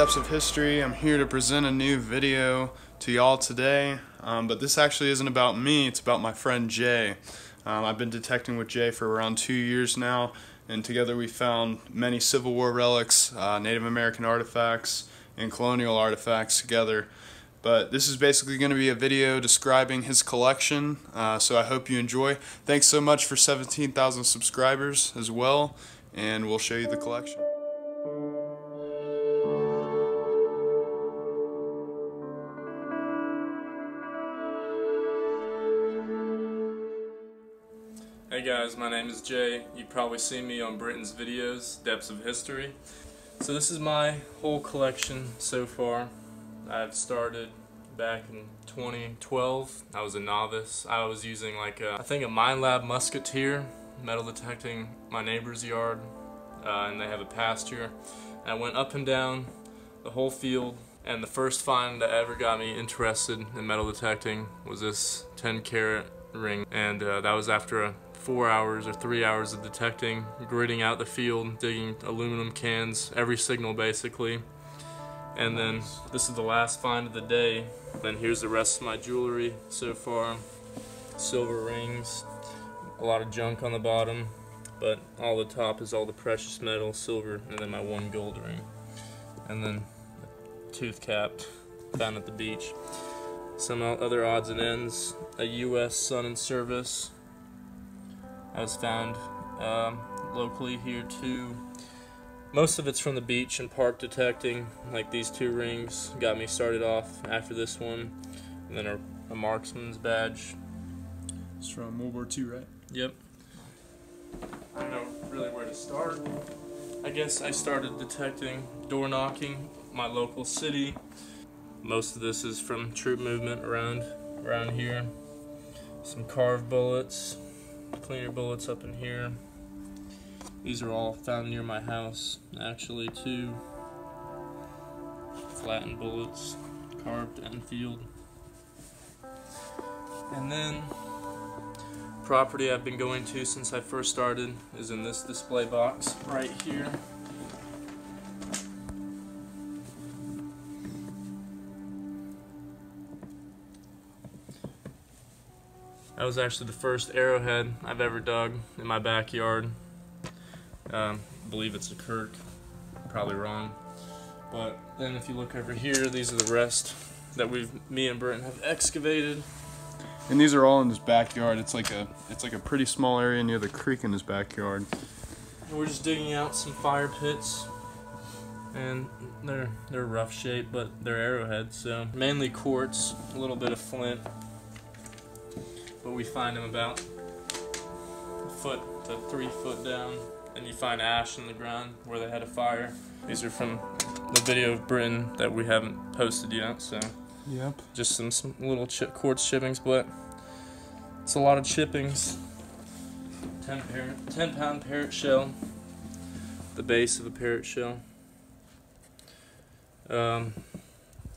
Depths of History. I'm here to present a new video to y'all today, um, but this actually isn't about me, it's about my friend Jay. Um, I've been detecting with Jay for around two years now, and together we found many Civil War relics, uh, Native American artifacts, and colonial artifacts together. But this is basically going to be a video describing his collection, uh, so I hope you enjoy. Thanks so much for 17,000 subscribers as well, and we'll show you the collection. Name is Jay. You've probably seen me on Britton's videos, Depths of History. So this is my whole collection so far. I've started back in 2012. I was a novice. I was using like a, I think a Minelab Musketeer, metal detecting my neighbor's yard, uh, and they have a pasture. And I went up and down the whole field, and the first find that ever got me interested in metal detecting was this 10 karat ring, and uh, that was after a four hours or three hours of detecting, gridding out the field, digging aluminum cans, every signal basically. And then this is the last find of the day. Then here's the rest of my jewelry so far. Silver rings, a lot of junk on the bottom, but all the top is all the precious metal, silver, and then my one gold ring. And then tooth capped, found at the beach. Some other odds and ends, a U.S. Sun and Service, I was found um, locally here too. Most of it's from the beach and park detecting, like these two rings got me started off after this one. And then a, a marksman's badge. It's from World War II, right? Yep. I don't know really where to start. I guess I started detecting door knocking, my local city. Most of this is from troop movement around around here. Some carved bullets, cleaner bullets up in here. These are all found near my house, actually, too. Flattened bullets, carved Enfield. And then, property I've been going to since I first started is in this display box right here. That was actually the first arrowhead I've ever dug in my backyard. Um, I believe it's a Kirk, probably wrong. But then if you look over here, these are the rest that we've, me and Britton have excavated. And these are all in his backyard. It's like a, it's like a pretty small area near the creek in his backyard. And we're just digging out some fire pits, and they're they're rough shape, but they're arrowheads. So mainly quartz, a little bit of flint, we find them about a foot to three foot down and you find ash in the ground where they had a fire. These are from the video of Britton that we haven't posted yet, so yep, just some, some little chip, quartz chippings, but it's a lot of chippings. 10, Parrott, 10 pound Parrott shell, the base of a Parrott shell. Um,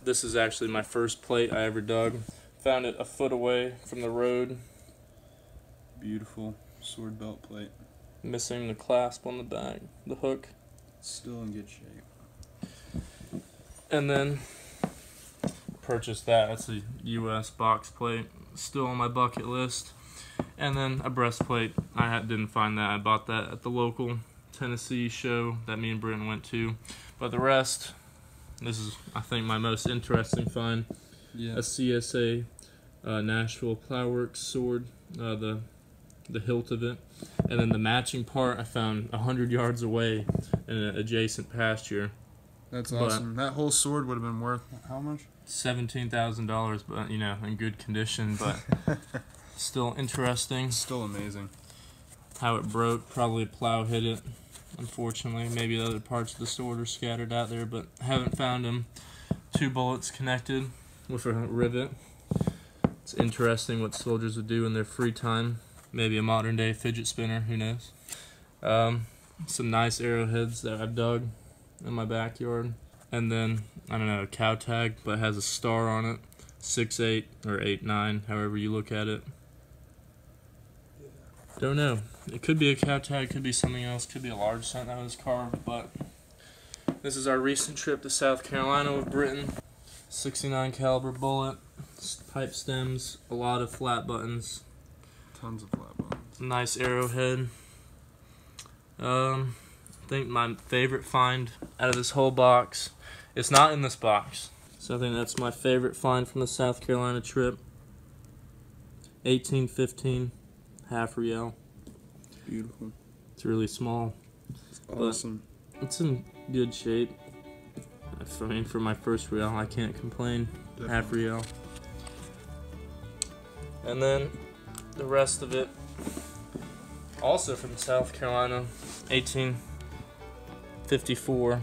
this is actually my first plate I ever dug. Found it a foot away from the road. Beautiful sword belt plate. Missing the clasp on the back, the hook. Still in good shape. And then purchased that. That's a U.S. box plate. Still on my bucket list. And then a breastplate. I didn't find that. I bought that at the local Tennessee show that me and Britton went to. But the rest, this is, I think, my most interesting find. Yeah. A CSA uh, Nashville Plow Works sword. Uh, the the hilt of it, and then the matching part I found a hundred yards away in an adjacent pasture. That's awesome. But that whole sword would have been worth how much? Seventeen thousand dollars, but you know, in good condition, but still interesting. Still amazing. How it broke, probably a plow hit it. Unfortunately, maybe the other parts of the sword are scattered out there, but haven't found them. Two bullets connected with a rivet. It's interesting what soldiers would do in their free time maybe a modern day fidget spinner, who knows. Um, some nice arrowheads that I've dug in my backyard. And then, I don't know, a cow tag, but has a star on it. Six eight or eight nine, however you look at it. Don't know. It could be a cow tag, could be something else, could be a large cent that was carved, but This is our recent trip to South Carolina with Britton. 69 caliber bullet, pipe stems, a lot of flat buttons, Tons of flat buttons. nice arrowhead. Um, I think my favorite find out of this whole box. It's not in this box, so I think that's my favorite find from the South Carolina trip. 1815 half real. It's beautiful. It's really small. It's Awesome. It's in good shape. I mean, for my first real, I can't complain. Half real. And then the rest of it, also from South Carolina, 1854.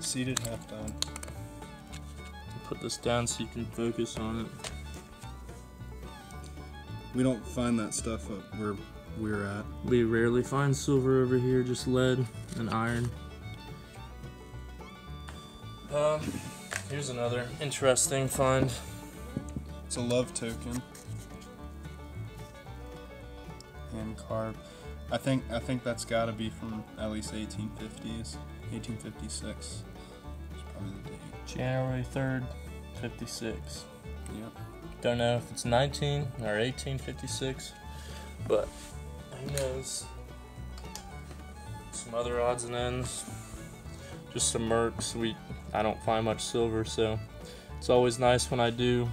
Seated half down. Put this down so you can focus on it. We don't find that stuff up where we're at. We rarely find silver over here, just lead and iron. Um, here's another interesting find. It's a love token. Hand carved. I think I think that's got to be from at least 1850s, 1856. Probably the date. January 3rd, 56. Yep. Don't know if it's 19 or 1856, but who knows? Some other odds and ends. Just some mercs. We I don't find much silver, so it's always nice when I do.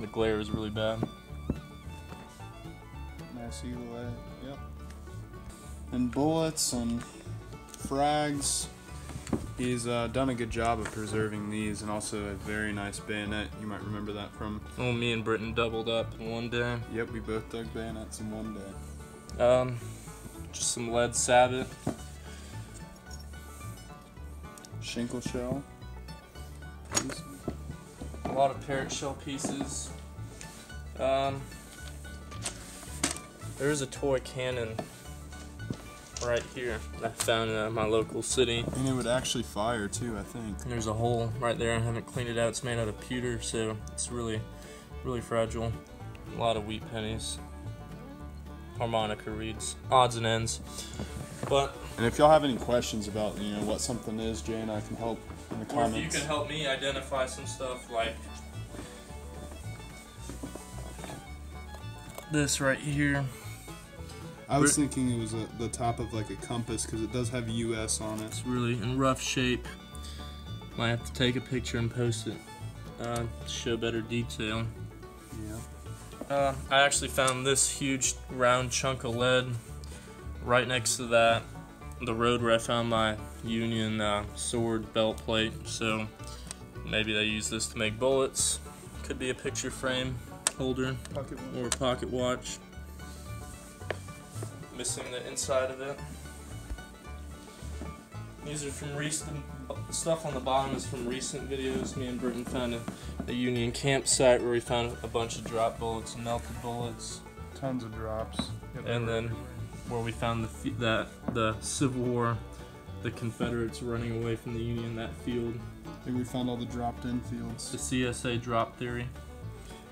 The glare is really bad. Nice eagle eye. Yep. And bullets and frags. He's uh, done a good job of preserving these, and also a very nice bayonet. You might remember that from. Oh, me and Britton doubled up in one day. Yep, we both dug bayonets in one day. Um, just some lead sabot. Schenkl shell. A lot of Parrott shell pieces. Um, there's a toy cannon right here I found in my local city. And it would actually fire too, I think. And there's a hole right there. I haven't cleaned it out. It's made out of pewter, so it's really, really fragile. A lot of wheat pennies, harmonica reeds, odds and ends. But And if y'all have any questions about you know what something is, Jay and I can help in the or if you can help me identify some stuff like this right here. I was thinking it was a, the top of like a compass because it does have US on it. It's really in rough shape. Might have to take a picture and post it uh, to show better detail. Yeah. Uh, I actually found this huge round chunk of lead right next to that, the road where I found my Union uh, sword belt plate. So maybe they use this to make bullets. Could be a picture frame holder Pocket or a pocket watch. Missing the inside of it. These are from recent stuff on the bottom is from recent videos. Me and Britton found a, a Union campsite where we found a bunch of drop bullets melted bullets, Tons of drops. and then where we found the that the Civil War, the Confederates running away from the Union. That field, I think we found all the dropped in fields. the CSA drop theory.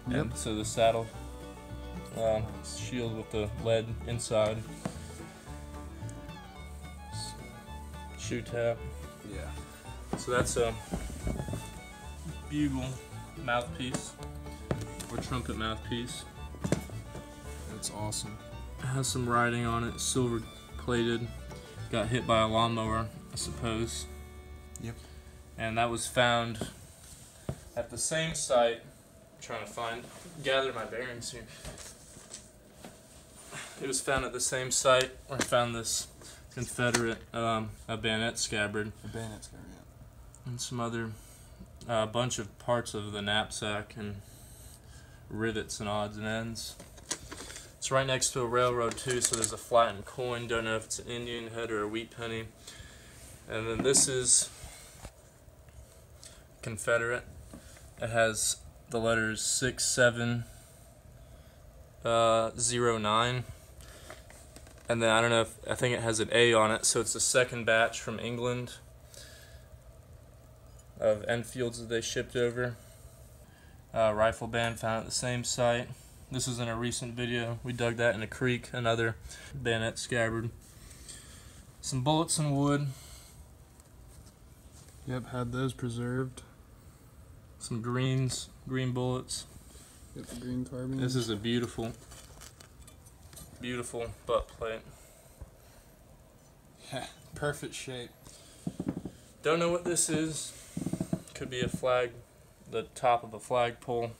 Yep. And so the saddle um, shield with the lead inside. Shoe tap. Yeah. So that's a bugle mouthpiece or trumpet mouthpiece. That's awesome. It has some writing on it, silver plated. Got hit by a lawnmower, I suppose. Yep. And that was found at the same site. I'm trying to find, gather my bearings here. It was found at the same site where I found this Confederate um, a bayonet scabbard The bayonet's got yeah. and some other a bunch of parts of the knapsack and rivets and odds and ends. It's right next to a railroad too, so there's a flattened coin. Don't know if it's an Indian head or a wheat penny. And then this is Confederate. It has the letters six seven uh, zero nine. And then I don't know if I think it has an A on it, so it's the second batch from England of Enfields that they shipped over. Uh, rifle band found at the same site. This is in a recent video. We dug that in a creek, another bayonet scabbard. Some bullets and wood. Yep, had those preserved. Some greens, green bullets. Get the green carbine. This is a beautiful, beautiful butt plate. yeah, perfect shape. Don't know what this is. Could be a flag, the top of a flagpole.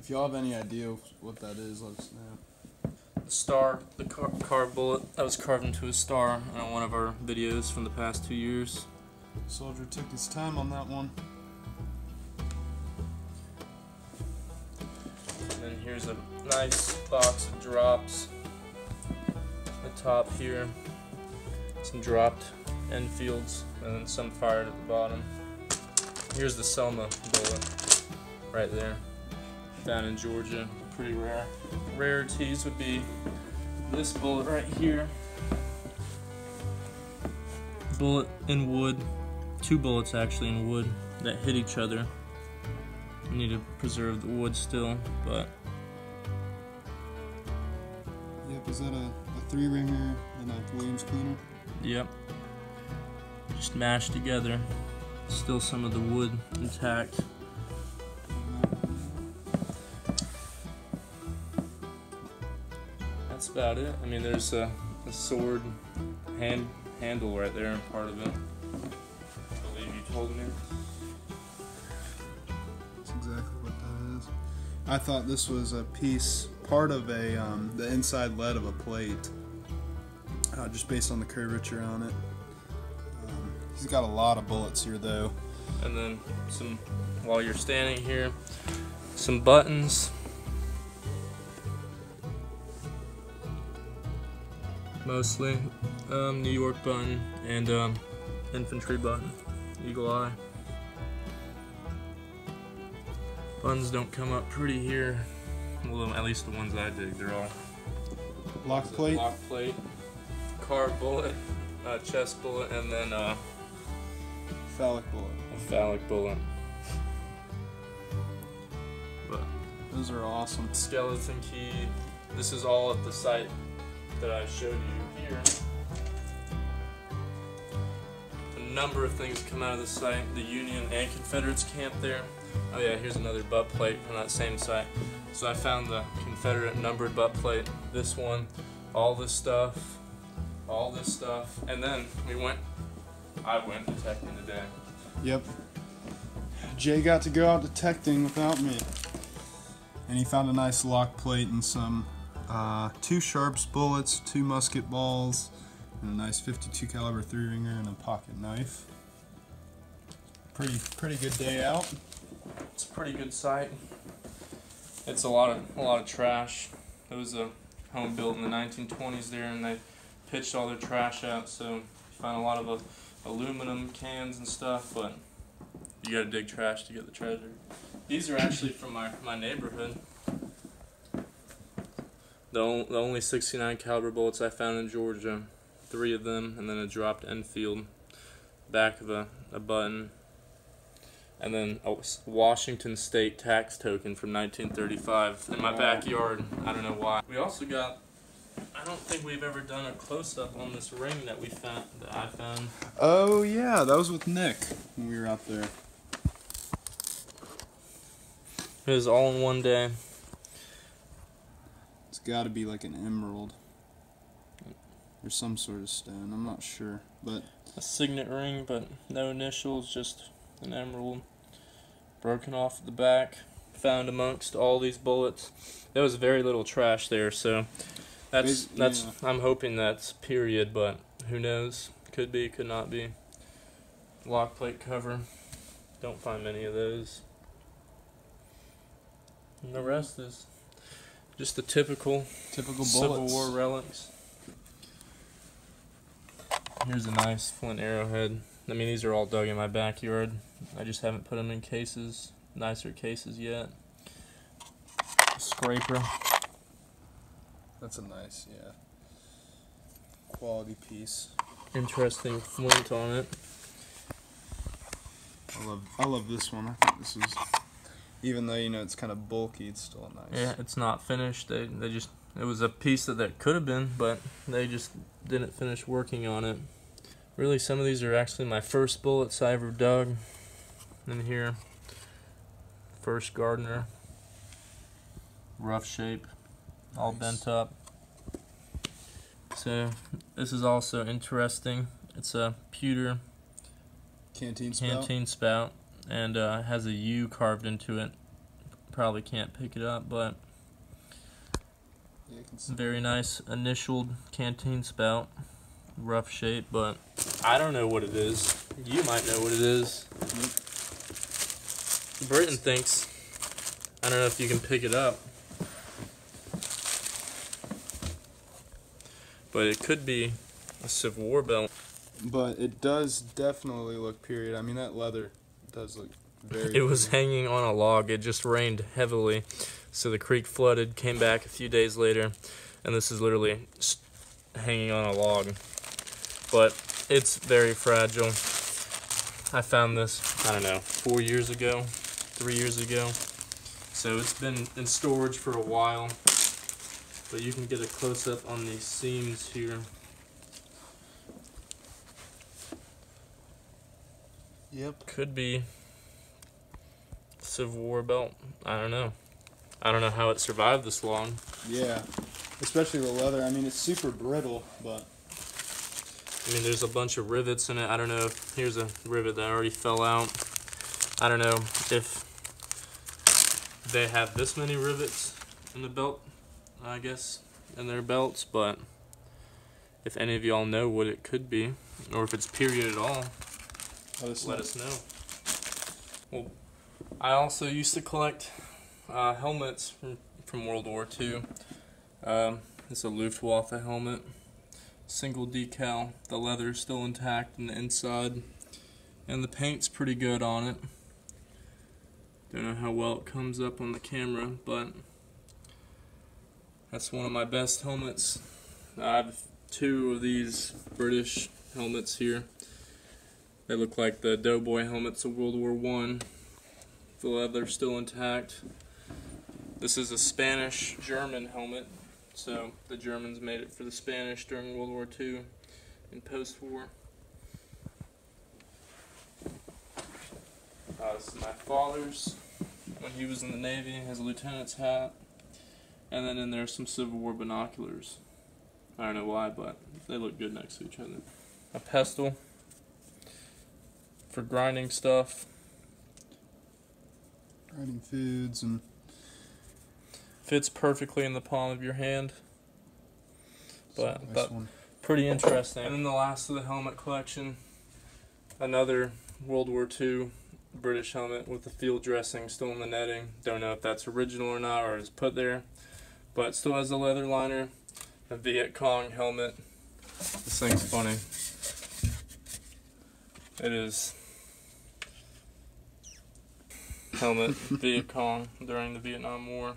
If y'all have any idea what that is, let us know. The star, the car- carved bullet that was carved into a star on one of our videos from the past two years. Soldier took his time on that one. And then here's a nice box of drops. The top here, some dropped Enfields, and then some fired at the bottom. Here's the Selma bullet, right there, down in Georgia. Pretty rare. Rarities would be this bullet right here. Bullet in wood, two bullets actually in wood that hit each other. We need to preserve the wood still, but Yep, is that a, a three ringer and a Williams cleaner? Yep. Just mashed together. Still some of the wood intact. That's about it. I mean, there's a, a sword hand handle right there, in part of it. I believe you told me. That's exactly what that is. I thought this was a piece, part of a um, the inside lead of a plate, uh, just based on the curvature on it. Um, he's got a lot of bullets here, though. And then some, while you're standing here, some buttons. Mostly um, New York button and um, infantry button, eagle eye. Buttons don't come up pretty here. Well, at least the ones I dig, they're all Lock plate. Lock plate, card bullet, uh, chest bullet, and then uh, Phallic bullet. a phallic bullet. But Those are awesome. skeleton key. This is all at the site that I showed you here. A number of things come out of the site. The Union and Confederates camp there. Oh yeah, here's another butt plate from that same site. So I found the Confederate numbered butt plate. This one, all this stuff, all this stuff, and then we went. I went detecting today. Yep. Jay got to go out detecting without me. And he found a nice lock plate and some uh, two Sharps bullets, two musket balls, and a nice 52 caliber three ringer and a pocket knife. Pretty pretty good day out. It's a pretty good site. It's a lot of a lot of trash. It was a home built in the 1920s there, and they pitched all their trash out. So you find a lot of uh, aluminum cans and stuff, but you gotta dig trash to get the treasure. These are actually from my, my neighborhood. The, on, the only 69 caliber bullets I found in Georgia, three of them, and then a dropped Enfield, back of a, a button, and then a Washington State tax token from 1935 in my backyard. I don't know why. We also got. I don't think we've ever done a close up on this ring that we found that I found. Oh yeah, that was with Nick when we were out there. It was all in one day. Got to be like an emerald or some sort of stone. I'm not sure, but A signet ring, but no initials, just an emerald. Broken off at the back. Found amongst all these bullets. There was very little trash there, so that's that's. yeah. I'm hoping that's period, but who knows? Could be, could not be. Lock plate cover. Don't find many of those. And the rest is just the typical typical bullets. Civil War relics. Here's a nice flint arrowhead. I mean, these are all dug in my backyard. I just haven't put them in cases, nicer cases yet. Scraper. That's a nice, yeah, quality piece. Interesting flint on it. I love I love this one. I think this is even though you know it's kind of bulky, it's still nice. Yeah, it's not finished. They they just it was a piece that that could have been, but they just didn't finish working on it. Really, some of these are actually my first bullets I ever dug. In here, first Gardner, rough shape, all Nice. bent up. So this is also interesting. It's a pewter Canteen spout. canteen spout and uh, has a U carved into it. Probably can't pick it up, but Yeah, you can see. very nice initialed canteen spout. Rough shape, but I don't know what it is. You might know what it is. Britton thinks. I don't know if you can pick it up. But it could be a Civil War belt. But it does definitely look period. I mean, that leather does look very. It was hanging on a log. It just rained heavily, so the creek flooded. Came back a few days later, and this is literally hanging on a log. But it's very fragile. I found this I don't know four years ago, three years ago. So it's been in storage for a while. But you can get a close up on these seams here. Yep. Could be Civil War belt. I don't know. I don't know how it survived this long. Yeah. Especially the leather. I mean, it's super brittle, but I mean, there's a bunch of rivets in it. I don't know if here's a rivet that already fell out. I don't know if they have this many rivets in the belt, I guess, in their belts, but if any of y'all know what it could be, or if it's period at all, let us let know. us know. Well, I also used to collect uh, helmets from, from World War II. Um, it's a Luftwaffe helmet, single decal. The leather is still intact in the inside, and the paint's pretty good on it. Don't know how well it comes up on the camera, but that's one of my best helmets. I have two of these British helmets here. They look like the Doughboy helmets of World War One. The leather still intact. This is a Spanish German helmet, so the Germans made it for the Spanish during World War Two and post war. Uh, this is my father's when he was in the Navy, his lieutenant's hat. And then in there some Civil War binoculars. I don't know why, but they look good next to each other. A pestle for grinding stuff. Grinding foods and Fits perfectly in the palm of your hand. But, nice but one. pretty interesting. And then the last of the helmet collection, another World War II British helmet with the field dressing still in the netting. Don't know if that's original or not or is put there, but still has a leather liner. A Viet Cong helmet. This thing's funny. It is helmet Viet Cong during the Vietnam War,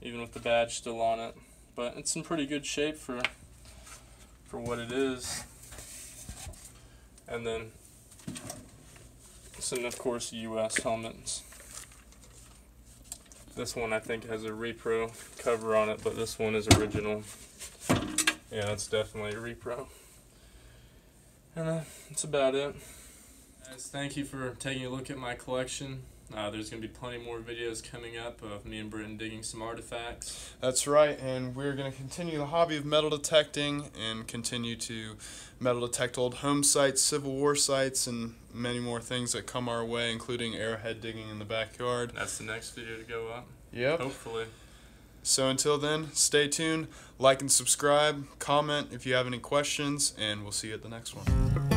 even with the badge still on it. But it's in pretty good shape for for what it is. And then some, of course, U.S. helmets. This one I think has a repro cover on it, but this one is original. Yeah, it's definitely a repro. And uh, that's about it. Guys, thank you for taking a look at my collection. Uh, there's going to be plenty more videos coming up of me and Britton digging some artifacts. That's right, and we're going to continue the hobby of metal detecting and continue to metal detect old home sites, Civil War sites, and many more things that come our way, including arrowhead digging in the backyard. That's the next video to go up, Yep. hopefully. So until then, stay tuned, like and subscribe, comment if you have any questions, and we'll see you at the next one.